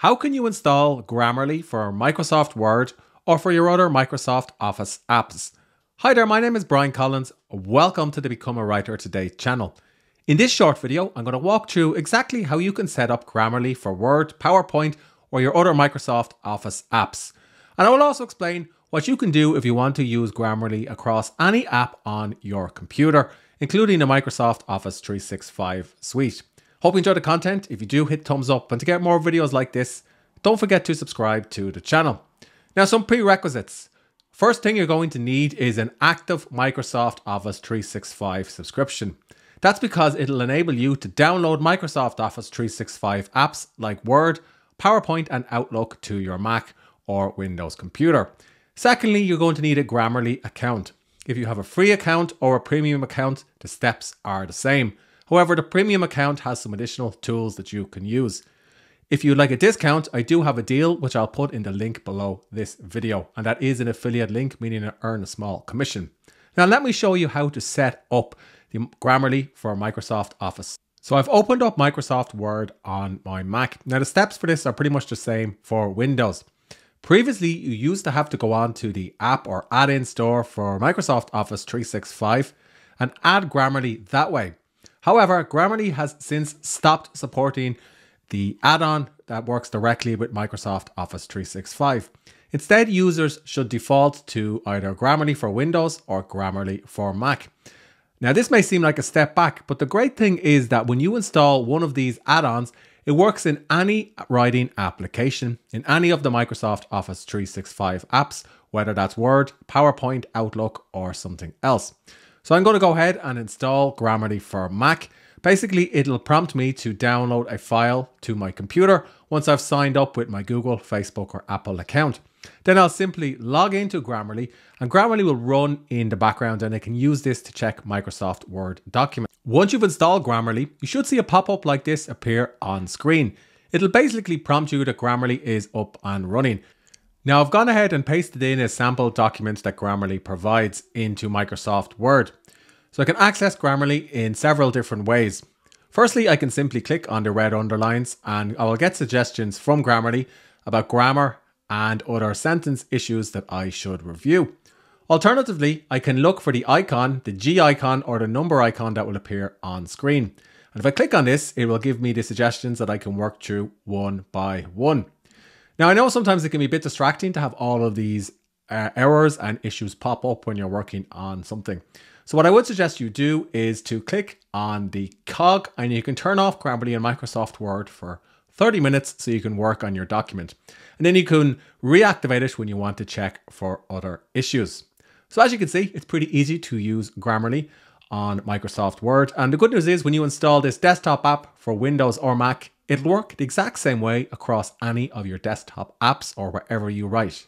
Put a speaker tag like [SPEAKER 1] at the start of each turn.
[SPEAKER 1] How can you install Grammarly for Microsoft Word or for your other Microsoft Office apps? Hi there, my name is Bryan Collins. Welcome to the Become a Writer Today channel. In this short video, I'm going to walk through exactly how you can set up Grammarly for Word, PowerPoint, or your other Microsoft Office apps. And I will also explain what you can do if you want to use Grammarly across any app on your computer, including the Microsoft Office 365 suite. Hope you enjoyed the content. If you do, hit thumbs up. And to get more videos like this, don't forget to subscribe to the channel. Now, some prerequisites. First thing you're going to need is an active Microsoft Office 365 subscription. That's because it'll enable you to download Microsoft Office 365 apps like Word, PowerPoint, and Outlook to your Mac or Windows computer. Secondly, you're going to need a Grammarly account. If you have a free account or a premium account, the steps are the same. However, the premium account has some additional tools that you can use. If you'd like a discount, I do have a deal which I'll put in the link below this video, and that is an affiliate link, meaning I earn a small commission. Now, let me show you how to set up the Grammarly for Microsoft Office. So I've opened up Microsoft Word on my Mac. Now, the steps for this are pretty much the same for Windows. Previously, you used to have to go on to the app or add-in store for Microsoft Office 365 and add Grammarly that way. However, Grammarly has since stopped supporting the add-on that works directly with Microsoft Office 365. Instead, users should default to either Grammarly for Windows or Grammarly for Mac. Now, this may seem like a step back, but the great thing is that when you install one of these add-ons, it works in any writing application, in any of the Microsoft Office 365 apps, whether that's Word, PowerPoint, Outlook, or something else. So I'm going to go ahead and install Grammarly for Mac. Basically, it'll prompt me to download a file to my computer once I've signed up with my Google, Facebook, or Apple account. Then I'll simply log into Grammarly and Grammarly will run in the background and I can use this to check Microsoft Word documents. Once you've installed Grammarly, you should see a pop-up like this appear on screen. It'll basically prompt you that Grammarly is up and running. Now I've gone ahead and pasted in a sample document that Grammarly provides into Microsoft Word. So I can access Grammarly in several different ways. Firstly, I can simply click on the red underlines and I will get suggestions from Grammarly about grammar and other sentence issues that I should review. Alternatively, I can look for the icon, the G icon or the number icon that will appear on screen. And if I click on this, it will give me the suggestions that I can work through one by one. Now, I know sometimes it can be a bit distracting to have all of these uh, errors and issues pop up when you're working on something. So what I would suggest you do is to click on the cog and you can turn off Grammarly in Microsoft Word for 30 minutes so you can work on your document. And then you can reactivate it when you want to check for other issues. So as you can see, it's pretty easy to use Grammarly on Microsoft Word. And the good news is when you install this desktop app for Windows or Mac, it'll work the exact same way across any of your desktop apps or wherever you write.